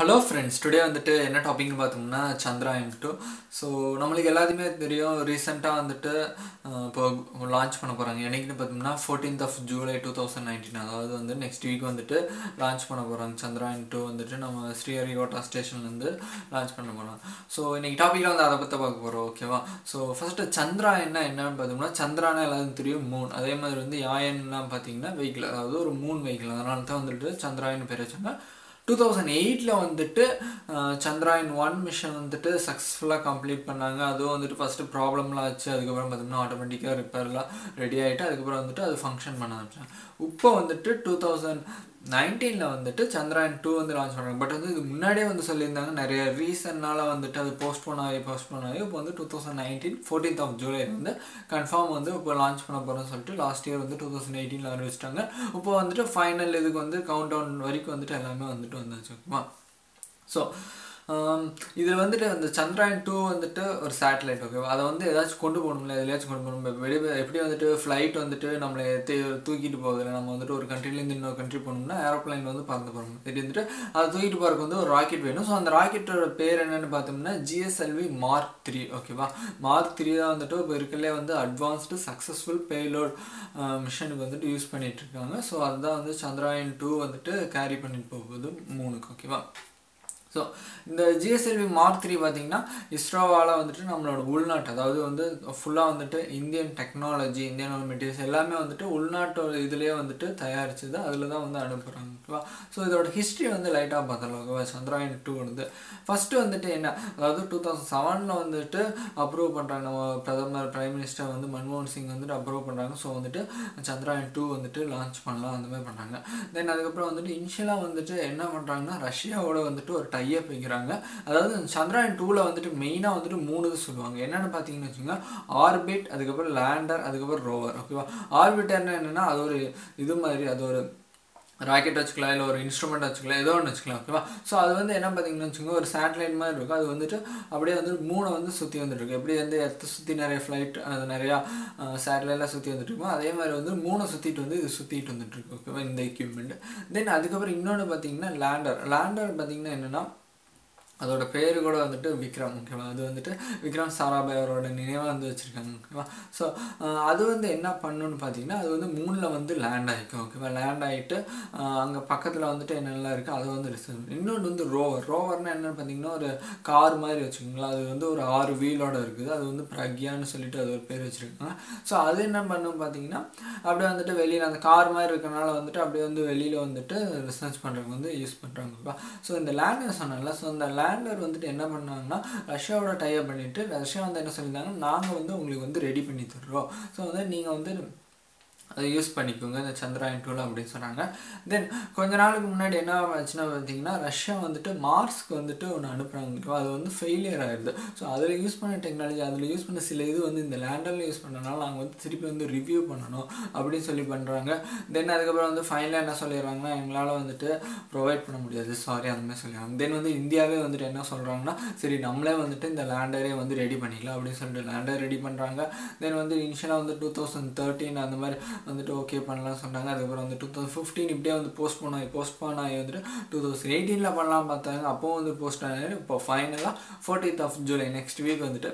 Hello friends today வந்துட்டு என்ன டாபிக்னு பார்த்தோம்னா சந்திராயன் டூ ஸோ நம்மளுக்கு எல்லாத்துக்குமே தெரியும் ரீசெண்டாக வந்துட்டு இப்போ லான்ச் பண்ண போகிறாங்க என்னைக்குன்னு பார்த்தோம்னா fourteenth of July two thousand nineteen அதாவது வந்து நெக்ஸ்ட் வீக் வந்துட்டு லான்ச் பண்ண போகிறாங்க சந்திராயன் டூ வந்துட்டு நம்ம ஸ்ரீஹரிகோட்டா ஸ்டேஷன்லேருந்து லான்ச் பண்ண போகிறோம் ஸோ இன்றைக்கி டாப்பிக்கில் வந்து அதை பற்றி பார்க்க போகிறோம் ஓகேவா ஸோ ஃபஸ்ட்டு சந்திராயன்னா என்னன்னு பார்த்தோம்னா சந்திரானா எல்லாத்துக்கும் தெரியும் மூன் அதே மாதிரி வந்து யாயன்லாம் பார்த்தீங்கன்னா வெஹிக்கிள் அதாவது ஒரு மூன் வெஹிக்கிள் அதனால தான் வந்துட்டு சந்திராயன் பேர் வச்சாங்க. டூ தௌசண்ட் எயிட்டில் வந்துட்டு சந்திராயன் ஒன் மிஷன் வந்துட்டு சக்ஸஸ்ஃபுல்லாக கம்ப்ளீட் பண்ணாங்க. அதுவும் வந்துட்டு ஃபஸ்ட்டு ப்ராப்ளம்லாம் ஆச்சு அதுக்கப்புறம் பார்த்தோம்னா ஆட்டோமேட்டிக்காக ரிப்பேர்லாம் ரெடி ஆகிட்டு அதுக்கப்புறம் வந்துட்டு அது ஃபங்க்ஷன் பண்ண ஆரம்பிச்சாங்க. இப்போ வந்துட்டு டூ தௌசண்ட் நைன்டீனில் வந்துட்டு சந்திராயன் டூ வந்து லான்ச் பண்ணுறாங்க பட் வந்து இது முன்னாடியே வந்து சொல்லியிருந்தாங்க. நிறைய ரீசன்னால் வந்துட்டு அது போஸ்ட்போன் ஆகி போஸ்ட்போன் ஆகி இப்போ வந்து two thousand nineteen fourteenth of July வந்து கன்ஃபார்ம் வந்து இப்போ லான்ச் பண்ண போகிறோம்னு சொல்லிட்டு லாஸ்ட் இயர் வந்து டூ தௌசண்ட் எயிட்டீனில் அறிவிச்சிட்டாங்க இப்போ வந்துட்டு ஃபைனல் இதுக்கு வந்து கவுண்ட் டவுன் வரைக்கும் வந்துட்டு எல்லாமே வந்துட்டு வந்தாச்சு ஓகேவா ஸோ இதில் வந்துட்டு அந்த சந்திராயன் டூ வந்துட்டு ஒரு சேட்டலைட் ஓகேவா அதை வந்து ஏதாச்சும் கொண்டு போகணும்ல எதுலையாச்சும் கொண்டு போகணும். வெளியே எப்படி வந்துட்டு ஃப்ளைட் வந்துட்டு நம்மளை தே தூக்கிட்டு போகுதுல? நம்ம வந்துட்டு ஒரு கண்ட்ரிலேருந்து இன்னொரு கண்ட்ரி போகணும்னா ஏரோப்ளைன் வந்து பறந்து போகணும். இது வந்துட்டு அதை தூக்கிட்டு போகிறதுக்கு வந்து ஒரு ராக்கெட் வேணும். ஸோ அந்த ராக்கெட்டோட பேர் என்னென்னு பார்த்தோம்னா ஜிஎஸ்எல்வி மார்க் த்ரீ ஓகேவா மார்க் த்ரீ தான் வந்துட்டு இப்போ இருக்கலே வந்து அட்வான்ஸ்டு சக்ஸஸ்ஃபுல் பேலோட் மிஷனுக்கு வந்துட்டு யூஸ் பண்ணிகிட்டு இருக்காங்க. ஸோ அதுதான் வந்து சந்திராயன் டூ வந்துட்டு கேரி பண்ணிட்டு போகுது மூணுக்கு ஓகேவா ஸோ இந்த ஜிஎஸ்எல்வி மார்க் த்ரீ பார்த்தீங்கன்னா இஸ்ரோவால் வந்துட்டு நம்மளோட உள்நாட்டு அதாவது வந்து ஃபுல்லாக வந்துட்டு இந்தியன் டெக்னாலஜி இந்தியன் மெட்டீரியல்ஸ் எல்லாமே வந்துட்டு உள்நாட்டோட இதுலேயே வந்துட்டு தயாரிச்சது அதில் தான் வந்து அனுப்புகிறாங்க ஓகேவா ஸோ இதோட ஹிஸ்ட்ரி வந்து லைட்டாக பார்த்துடலாம் ஓகேவா சந்திராயன் டூ வந்து. ஃபஸ்ட்டு வந்துட்டு என்ன? அதாவது டூ தௌசண்ட் செவனில் வந்துட்டு அப்ரூவ் பண்ணுறாங்க நம்ம பிரதமர் பிரைம் மினிஸ்டர் வந்து மன்மோகன் சிங் வந்துட்டு அப்ரூவ் பண்ணுறாங்க ஸோ வந்துட்டு சந்திராயன் டூ வந்துட்டு லான்ச் பண்ணலாம் அந்த மாதிரி பண்ணுறாங்க தென் அதுக்கப்புறம் வந்துட்டு இனிஷியலாக வந்துட்டு என்ன பண்ணுறாங்கன்னா ரஷ்யாவோட வந்துட்டு ஒரு டைப் வைக்கிறாங்க அதாவது சந்திராயன் டூவில் வந்துட்டு மெயினாக வந்துட்டு மூணு இது சொல்லுவாங்க. என்னென்னு பார்த்தீங்கன்னு வச்சுக்கோங்க ஆர்பிட் அதுக்கப்புறம் லேண்டர் அதுக்கப்புறம் ரோவர் ஓகேவா ஆர்பிட்டர்னா என்னென்னா அது ஒரு இது மாதிரி அது ஒரு ராக்கெட் வச்சுக்கலாம் இல்லை ஒரு இன்ஸ்ட்ருமெண்ட் வச்சுக்கலாம் ஏதோ ஒன்று வச்சுக்கலாம் ஓகேவா ஸோ அது வந்து என்ன பார்த்தீங்கன்னு வச்சுக்கோங்க ஒரு சேட்டலைட் மாதிரி இருக்கும். அது வந்துட்டு அப்படியே வந்து மூணை வந்து சுற்றி வந்துட்டுருக்கு. எப்படி வந்து எர்த்து சுற்றி நிறைய ஃப்ளைட் அது நிறையா சேட்டலைட்லாம் சுற்றி வந்துட்டு அதே மாதிரி வந்து மூணை சுற்றிட்டு வந்து இது சுற்றிட்டு வந்துட்டுருக்கு ஓகேவா இந்த எக்யூப்மெண்ட் தென் அதுக்கப்புறம் இன்னொன்று பார்த்தீங்கன்னா லேண்டர் லேண்டர் பார்த்தீங்கன்னா என்னென்னா அதோட பேர் கூட வந்துட்டு விக்ரம் ஓகேவா? அது வந்துட்டு விக்ரம் சாராபாய் அவரோட நினைவாக வந்து வச்சுருக்காங்க ஓகேவா? ஸோ அது வந்து என்ன பண்ணுன்னு பார்த்தீங்கன்னா அது வந்து மூணில் வந்து லேண்ட் ஆகிக்கும் ஓகேவா? லேண்ட் ஆகிட்டு அங்கே பக்கத்தில் வந்துட்டு என்னெல்லாம் இருக்குது அதை வந்து ரிசர்வ் இன்னொன்று வந்து ரோவர் ரோவர்னால் என்னென்னு பார்த்தீங்கன்னா ஒரு கார் மாதிரி வச்சுக்கோங்களேன். அது வந்து ஒரு ஆறு வீலோட இருக்குது. அது வந்து பிரக்யான்னு சொல்லிட்டு அது ஒரு பேர் வச்சுருக்காங்க. ஸோ அது என்ன பண்ணும் பார்த்தீங்கன்னா அப்படியே வந்துட்டு வெளியில் அந்த கார் மாதிரி இருக்கனால வந்துட்டு அப்படியே வந்து வெளியில் வந்துட்டு ரிசர்ச் பண்ணுறவங்க வந்து யூஸ் பண்ணுறாங்க ஓகேவா? ஸோ இந்த லேண்ட் சொன்னால ஸோ இந்த லேண்டர் வந்துட்டு என்ன பண்ணாங்கன்னா ரஷ்யாவோட டைப் பண்ணிவிட்டு ரஷ்யா வந்து என்ன சொல்லியிருந்தாங்கன்னா நாங்கள் வந்து உங்களுக்கு வந்து ரெடி பண்ணி தர்றோம். ஸோ வந்து நீங்கள் வந்து அதை யூஸ் பண்ணிக்கோங்க. இந்த சந்திராயன் டூவில் அப்படின்னு சொன்னாங்க. தென் கொஞ்ச நாளுக்கு முன்னாடி என்ன ஆச்சுன்னா பார்த்தீங்கன்னா ரஷ்யா வந்துட்டு மார்ஸ்க்கு வந்துட்டு ஒன்று அனுப்புகிறாங்க அது வந்து ஃபெயிலியர் ஆயிடுது ஸோ அதில் யூஸ் பண்ண டெக்னாலஜி அதில் யூஸ் பண்ண சில இது வந்து இந்த லேண்டரில் யூஸ் பண்ணனால நாங்கள் வந்து திருப்பி வந்து ரிவ்யூ பண்ணணும் அப்படின்னு சொல்லி பண்ணுறாங்க தென் அதுக்கப்புறம் வந்து ஃபைனலாக என்ன சொல்லிடுறாங்கன்னா எங்களால் வந்துட்டு ப்ரொவைட் பண்ண முடியாது. சாரி அந்த மாதிரி சொல்லிடுறாங்க. தென் வந்து இந்தியாவே வந்துட்டு என்ன சொல்கிறாங்கன்னா சரி நம்மளே வந்துட்டு இந்த லேண்டரே வந்து ரெடி பண்ணிக்கலாம் அப்படின்னு சொல்லிட்டு லேண்டர் ரெடி பண்ணுறாங்க தென் வந்து இனிஷியலாக வந்து டூ தௌசண்ட் தேர்ட்டீன் அந்த மாதிரி வந்துட்டு ஓகே பண்ணலாம் சொன்னாங்க. அதுக்கப்புறம் வந்து டூ தௌசண்ட் ஃபிஃப்டீன் இப்படியே வந்து போஸ்ட்போன் ஆகி போஸ்ட்போன் ஆகி வந்துட்டு டூ தௌசண்ட் எயிட்டீனில் பண்ணலாம் பார்த்தாங்க. அப்போவும் வந்து போஸ்ட் ஆகி இப்போ ஃபைனலாக fourteenth of July next week வந்துட்டு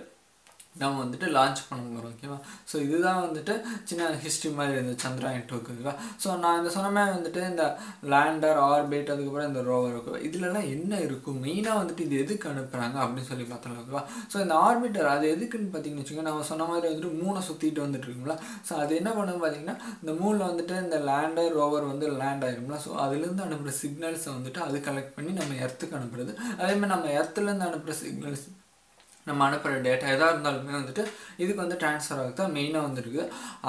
நம்ம வந்துட்டு லான்ச் பண்ண போகிறோம் ஓகேவா ஸோ இதுதான் வந்துட்டு சின்ன ஹிஸ்ட்ரி மாதிரி இருந்தது சந்திராயன் டூக்கு ஓகேவா ஸோ நான் இந்த சொன்னமே வந்துட்டு இந்த லேண்டர் ஆர்பிட் அதுக்கப்புறம் இந்த ரோவர் ஓகேவா இதுலலாம் என்ன இருக்கும் மெயினாக வந்துட்டு இது எதுக்கு அனுப்புகிறாங்க அப்படின்னு சொல்லி பார்த்தோம் ஓகேவா ஸோ இந்த ஆர்பிட்டர் அது எதுக்குன்னு பார்த்தீங்கன்னு வச்சுக்கோங்க நம்ம சொன்ன மாதிரி வந்துட்டு மூணை சுற்றிட்டு வந்துட்டு இருக்குங்களா ஸோ அது என்ன பண்ணும் பார்த்தீங்கன்னா இந்த மூணில் வந்துட்டு இந்த லேண்டர் ரோவர் வந்து லேண்ட் ஆயிரும்ல? ஸோ அதுலேருந்து அனுப்புகிற சிக்னல்ஸை வந்துட்டு அது கலெக்ட் பண்ணி நம்ம எர்த்துக்கு அனுப்புறது. அதேமாதிரி நம்ம எர்த்துலேருந்து அனுப்புகிற சிக்னல்ஸ் நம்ம அனுப்புகிற டேட்டா எதாக இருந்தாலுமே வந்துட்டு இதுக்கு வந்து ட்ரான்ஸ்ஃபர் ஆகுது. தான் மெயினாக வந்துருக்கு.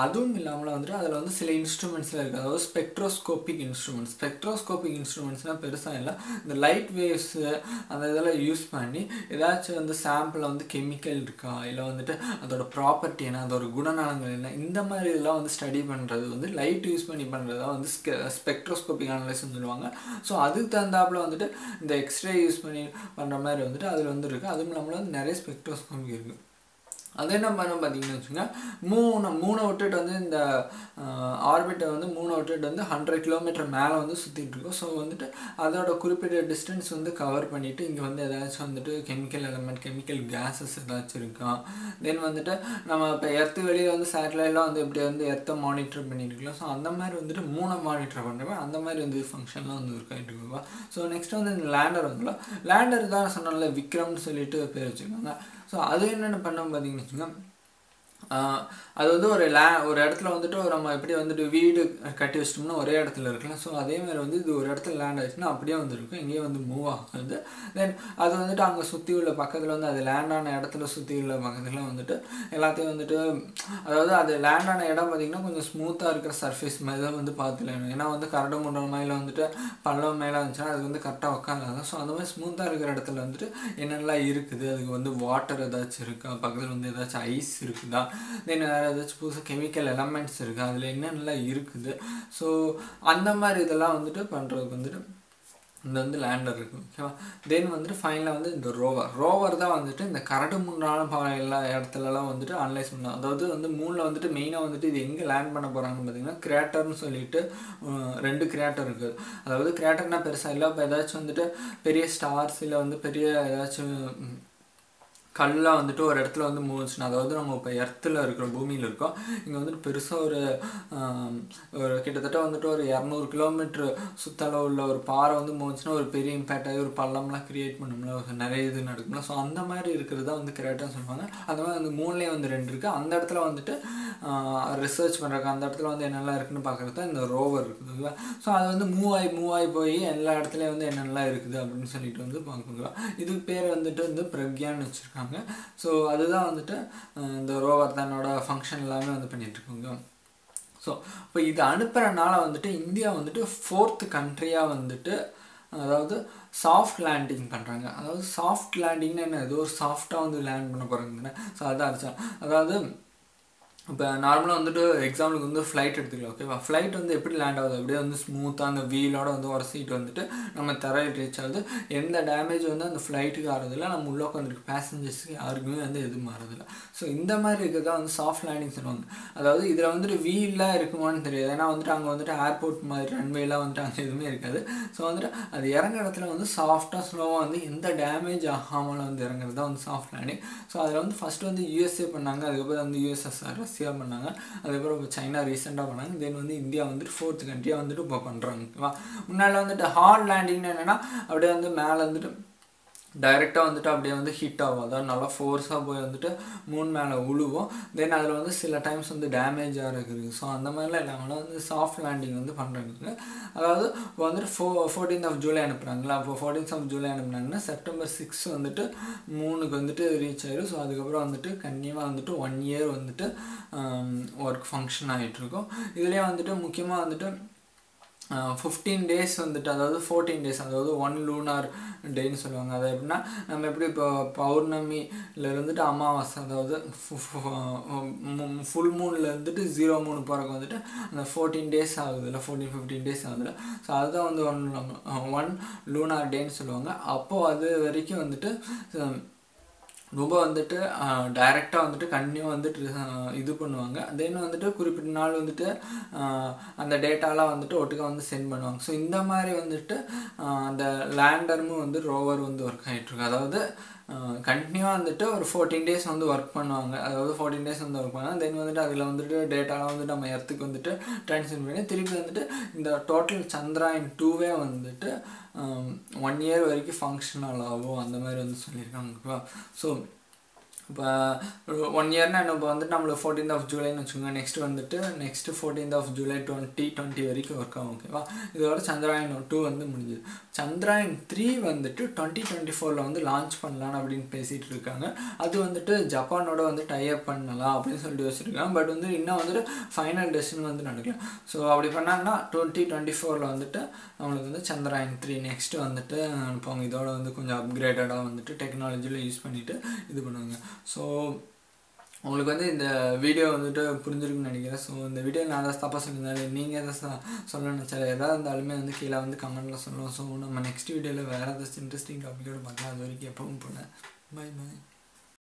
அதுவும் இல்லாமல் வந்துட்டு அதில் வந்து சில இன்ஸ்ட்ருமெண்ட்ஸில் இருக்குது அதாவது ஸ்பெக்ட்ரோஸ்கோபிக் இன்ஸ்ட்ருமெண்ட்ஸ் ஸ்பெக்ட்ரோஸ்கோபிக் இன்ஸ்ட்ருமெண்ட்ஸ்னால் பெருசாக இல்லை. இந்த லைட் வேவ்ஸு அந்த இதெல்லாம் யூஸ் பண்ணி ஏதாச்சும் வந்து சாம்பிளில் வந்து கெமிக்கல் இருக்கா? இல்லை வந்துட்டு அதோட ப்ராப்பர்ட்டி என்ன? அதோட குணநலங்கள் என்ன? இந்த மாதிரி இதெல்லாம் வந்து ஸ்டடி பண்ணுறது வந்து லைட் யூஸ் பண்ணி பண்ணுறது தான் வந்து ஸ்பெக்ட்ரோஸ்கோபிக் அனலைஸ்னு சொல்லுவாங்க. ஸோ அதுக்கு தகுந்தாப்புல வந்துட்டு இந்த எக்ஸ்ரே யூஸ் பண்ணி பண்ணுற மாதிரி வந்துட்டு அதில் வந்து இருக்குது அதுவும் இல்லாமல் வந்து நிறைய ஸ்பெக்ட்ரோஸ்கோபி இருக்குது அது என்ன பண்ணும் பார்த்தீங்கன்னு வச்சுங்க மூணு மூணு விட்டுட்டு வந்து இந்த ஆர்பிட்டை வந்து மூணு விட்டுட்டு வந்து ஹண்ட்ரட் கிலோமீட்டர் மேலே வந்து சுற்றிட்டு இருக்கோம். ஸோ வந்துட்டு அதோட குறிப்பிட்ட டிஸ்டன்ஸ் வந்து கவர் பண்ணிவிட்டு இங்கே வந்து ஏதாச்சும் வந்துட்டு கெமிக்கல் எலமெண்ட் கெமிக்கல் கேஸஸ் ஏதாச்சும் இருக்கான் தென் வந்துட்டு நம்ம இப்போ எர்த்து வெளியில் வந்து சேட்டலைட்லாம் வந்து இப்படி வந்து எர்த்தை மானிட்டர் பண்ணியிருக்கலாம் ஸோ அந்த மாதிரி வந்துட்டு மூணை மானிட்டர் பண்ணுறப்ப அந்த மாதிரி வந்து ஃபங்க்ஷன்லாம் வந்து இருக்காயிட்டு இருக்குவா ஸோ நெக்ஸ்ட் வந்து இந்த லேண்டர் வந்துல லேண்டர் தான் சொன்னால விக்ரம்னு சொல்லிட்டு பேர் வச்சுருக்காங்க. ஸோ அது என்னென்ன பண்ணோம் பார்த்தீங்கன்னு வச்சுக்கோங்க. அது வந்து ஒரு லே ஒரு இடத்துல வந்துட்டு ஒரு நம்ம எப்படி வந்துட்டு வீடு கட்டி வச்சிட்டோம்னா ஒரே இடத்துல இருக்கலாம். ஸோ அதே மாதிரி வந்து இது ஒரு இடத்துல லேண்ட் ஆயிடுச்சுன்னா அப்படியே வந்துருக்கும். இருக்கும் வந்து மூவ் ஆகுது. தென் அது வந்துட்டு அங்கே சுற்றி உள்ள பக்கத்தில் வந்து அது லேண்டான இடத்துல சுற்றி உள்ள பக்கத்தில் வந்துட்டு எல்லாத்தையும் வந்துட்டு அதாவது அது லேண்டான இடம் பார்த்திங்கன்னா கொஞ்சம் ஸ்மூத்தாக இருக்கிற சர்ஃபேஸ் மாதிரி தான் வந்து பார்த்துலாம் ஏன்னா வந்து கரடு முறை மேலே வந்துட்டு பள்ளம் மேலே இருந்துச்சுன்னா அது வந்து கரெக்டாக உட்காந்துருங்க ஸோ அந்த மாதிரி ஸ்மூத்தாக இருக்கிற இடத்துல வந்துட்டு என்னென்னலாம் இருக்குது? அதுக்கு வந்து வாட்டர் ஏதாச்சும் இருக்கா? பக்கத்தில் வந்து ஏதாச்சும் ஐஸ் இருக்குதா? தென் வேறு ஏதாச்சும் புதுசாக கெமிக்கல் எலமெண்ட்ஸ் இருக்குது அதில் என்னென்னலாம் இருக்குது? ஸோ அந்த மாதிரி இதெல்லாம் வந்துட்டு பண்ணுறதுக்கு வந்துட்டு இந்த வந்து லேண்டர் இருக்குது ஓகேவா தென் வந்துட்டு ஃபைனலாக வந்து இந்த ரோவர் ரோவர் தான் வந்துட்டு இந்த கரடு முன்னான எல்லா இடத்துலலாம் வந்துட்டு அனலைஸ் பண்ணலாம் அதாவது வந்து மூணில் வந்துட்டு மெயினாக வந்துட்டு இது எங்கே லேண்ட் பண்ண போகிறாங்கன்னு பார்த்தீங்கன்னா கிரேட்டர்னு சொல்லிட்டு ரெண்டு கிரேட்டர் இருக்குது அதாவது கிரேட்டர்னால் பெருசாக இல்லை. இப்போ ஏதாச்சும் வந்துட்டு பெரிய ஸ்டார்ஸ் இல்லை வந்து பெரிய ஏதாச்சும் கல்லாக வந்துட்டு ஒரு இடத்துல வந்து மூச்சுன்னா அதாவது நம்ம இப்போ எர்த்தில் இருக்கிற பூமியில் இருக்கோம். இங்கே வந்துட்டு பெருசாக ஒரு ஒரு கிட்டத்தட்ட வந்துட்டு ஒரு இரநூறு கிலோமீட்ரு சுத்தளவு உள்ள ஒரு பாறை வந்து மூச்சுன்னா ஒரு பெரிய இம்பேக்ட் ஆகி ஒரு பள்ளம்லாம் கிரியேட் பண்ணும்ல நிறைய இது நடக்கும்ல. ஸோ அந்த மாதிரி இருக்கிறது தான் வந்து கிரேட்டாக சொல்லுவாங்க. அந்த மாதிரி அந்த மூணுலேயே வந்து ரெண்டு இருக்குது அந்த இடத்துல வந்துட்டு ரிசர்ச் பண்ணுறாங்க அந்த இடத்துல வந்து என்னெல்லாம் இருக்குன்னு பார்க்குறது தான் இந்த ரோவர் இருக்குதுங்களா ஸோ அது வந்து மூவ் ஆகி மூவ் ஆகி போய் எல்லா இடத்துலையும் வந்து என்னென்னலாம் இருக்குது அப்படின்னு சொல்லிட்டு வந்து பார்க்குங்களா இதுக்கு பேர் வந்துட்டு வந்து பிரக்யான்னு வச்சுருக்காங்க. ஸோ அதுதான் வந்துட்டு இந்த ரோவர் தன்னோட ஃபங்க்ஷன் எல்லாமே வந்து பண்ணிகிட்ருக்குங்க ஸோ இப்போ இது அனுப்புகிறனால வந்துட்டு இந்தியா வந்துட்டு ஃபோர்த் கண்ட்ரியாக வந்துட்டு அதாவது சாஃப்ட் லேண்டிங் பண்ணுறாங்க அதாவது சாஃப்ட் லேண்டிங்னா என்ன? ஏதோ ஒரு சாஃப்டாக வந்து லேண்ட் பண்ண போகிறாங்க ஸோ அதான் அர்த்தம். அதாவது இப்போ நார்மலாக வந்துட்டு எக்ஸாம்பிளுக்கு வந்து ஃப்ளைட் எடுத்துக்கலாம் ஓகேவா ஃப்ளைட் வந்து எப்படி லேண்ட் ஆகுது? அப்படியே வந்து ஸ்மூத்தாக அந்த வீலோட வந்து உரசிட்டு வந்துட்டு நம்ம தரையில் ரீச் ஆகுது. எந்த டேமேஜ் வந்து அந்த ஃப்ளைட்டுக்கு ஆகிறதில்ல நம்ம உள்ளே உட்காந்துருக்கு பேசஞ்சர்ஸ்க்கு யாருக்குமே வந்து எதுவும் மாறதில்ல. ஸோ இந்த மாதிரி இருக்கிறதா வந்து சாஃப்ட் லேண்டிங் சொல்லுவாங்க அதாவது இதில் வந்துட்டு வீல்லாம் இருக்குமான்னு தெரியாது. ஏன்னா வந்துட்டு அங்கே வந்துட்டு ஏர்போர்ட் மாதிரி ரன்வேலாம் வந்துட்டு அங்கே எதுவுமே இருக்காது. ஸோ வந்துட்டு அது இறங்குற இடத்துல வந்து சாஃப்டாக ஸ்லோவாக வந்து எந்த டேமேஜ் ஆகாமல் வந்து இறங்குறது தான் வந்து சாஃப்ட் லேண்டிங் ஸோ அதில் வந்து ஃபஸ்ட்டு வந்து யூஎஸ்ஏ பண்ணாங்க. அதுக்கப்புறம் வந்து யூஎஸ்எஸ்ஆர் ரஷ்யா பண்ணாங்க. அதுக்கப்புறம் இப்போ சைனா ரீசெண்டாக பண்ணாங்க. தென் வந்து இந்தியா வந்துட்டு ஃபோர்த் கண்ட்ரியாக வந்துட்டு இப்போ பண்ணுறாங்க ஓகேவா? முன்னால் வந்துட்டு ஹார்ட் லேண்டிங்னு என்னென்னா அப்படியே வந்து மேலே வந்துட்டு டைரெக்டாக வந்துட்டு அப்படியே வந்து ஹிட் ஆகும். அதாவது நல்லா ஃபோர்ஸாக போய் வந்துட்டு மூணு மேலே உழுவோம். தென் அதில் வந்து சில டைம்ஸ் வந்து டேமேஜாக இருக்குது. ஸோ அந்த மாதிரிலாம் இல்லாமல் வந்து சாஃப்ட் லேண்டிங் வந்து பண்ணுறாங்க அதாவது வந்துட்டு ஃபோ ஃபோர்டீன்த் ஆஃப் ஜூலை அனுப்புகிறாங்களா அப்போ ஃபோர்டீன்த் ஆஃப் ஜூலை அனுப்புனாங்கன்னா செப்டம்பர் சிக்ஸ் வந்துட்டு மூணுக்கு வந்துட்டு ரீச் ஆயிடும் ஸோ அதுக்கப்புறம் வந்துட்டு கண்டிப்பாக வந்துட்டு ஒன் இயர் வந்துட்டு ஒர்க் ஃபங்க்ஷன் ஆகிட்டு இருக்கும். இதுலேயே வந்துட்டு முக்கியமாக வந்துட்டு ஃபிஃப்டீன் டேஸ் வந்துட்டு அதாவது ஃபோர்டீன் டேஸ் அதாவது ஒன் லூனார் டேன்னு சொல்லுவாங்க. அது எப்படின்னா நம்ம எப்படி இப்போ பௌர்ணமியில் இருந்துட்டு அமாவாசை அதாவது ஃபுல் மூனில் இருந்துட்டு ஜீரோ மூணு போகிறக்கு வந்துட்டு அந்த ஃபோர்டீன் டேஸ் ஆகுதுல்ல ஃபோர்டீன் ஃபிஃப்டீன் டேஸ் ஆகுதுல்ல ஸோ அதுதான் வந்து ஒன் ஒன் லூனார் டேன்னு சொல்லுவாங்க. அப்போது அது வரைக்கும் வந்துட்டு ரொம்ப வந்துட்டு டைரெக்டாக வந்துட்டு கண்டினியூ வந்துட்டு இது பண்ணுவாங்க. தென் வந்துட்டு குறிப்பிட்ட நாள் வந்துட்டு அந்த டேட்டாலாம் வந்துட்டு ஒட்டுக்கா வந்து சென்ட் பண்ணுவாங்க. ஸோ இந்த மாதிரி வந்துட்டு அந்த லேண்டரும் வந்து ரோவர் வந்து ஒர்க் ஆகிட்டுருக்கு அதாவது கண்டினியூவாக வந்துட்டு ஒரு ஃபோர்டீன் டேஸ் வந்து ஒர்க் பண்ணுவாங்க. அதாவது ஃபோர்டீன் டேஸ் வந்து ஒர்க் பண்ணுவாங்க தென் வந்துட்டு அதில் வந்துட்டு டேட்டாலாம் வந்துட்டு நம்ம எர்த்துக்கு வந்துட்டு ட்ரான்ஸ்மிட் பண்ணி திருப்பி வந்துட்டு இந்த டோட்டல் சந்திராயன் டூவே வந்துட்டு ஒன் இயர் வரைக்கும் ஃபங்க்ஷனல் ஆகும் அந்த மாதிரி வந்து சொல்லியிருக்காங்க. ஸோ இப்போ ஒன் இயர்னா இப்போ வந்துட்டு நம்மளுக்கு ஃபோர்டீன்த் ஆஃப் ஜூலைன்னு வச்சுக்கோங்க. நெக்ஸ்ட் வந்துட்டு next fourteenth of July twenty twenty வரைக்கும் ஒர்க் ஆகும் ஓகேவா இதோட சந்திராயன் டூ வந்து முடிஞ்சுது. சந்திராயன் த்ரீ வந்துட்டு டுவெண்ட்டி டுவெண்ட்டி ஃபோரில் வந்து லான்ச் பண்ணலாம் அப்படின்னு பேசிகிட்டு இருக்காங்க. அது வந்துட்டு ஜப்பானோட வந்து டைப் பண்ணலாம் அப்படின்னு சொல்லிட்டு வச்சுருக்காங்க பட் வந்து இன்னும் வந்துட்டு ஃபைனல் டெசிஷன் வந்து நடக்கல. ஸோ அப்படி பண்ணாங்கன்னா டுவெண்ட்டி டுவெண்ட்டி ஃபோரில் வந்துட்டு நம்மளுக்கு வந்து சந்திராயன் த்ரீ நெக்ஸ்ட்டு வந்துட்டு அனுப்புவாங்க. இதோட வந்து கொஞ்சம் அப்கிரேட்டடாக வந்துட்டு டெக்னாலஜியில் யூஸ் பண்ணிவிட்டு இது பண்ணுவாங்க. ஸோ உங்களுக்கு வந்து இந்த வீடியோ வந்துட்டு புரிஞ்சிருக்குன்னு நினைக்கிறேன். ஸோ இந்த வீடியோ நான் ஏதாவது தப்பாக சொல்லியிருந்தாலும் நீங்கள் எதாவது சொல்ல நினச்சாலும் எதாவது இருந்தாலுமே வந்து கீழே வந்து கமெண்ட்டில் சொல்லுவோம் ஸோ நம்ம நெக்ஸ்ட் வீடியோவில் வேறு ஏதாச்சும் இன்ட்ரெஸ்டிங் டாப்பிக்கோட பார்க்கலாம். அது வரைக்கும் எப்பவும் போனேன் பை பாய்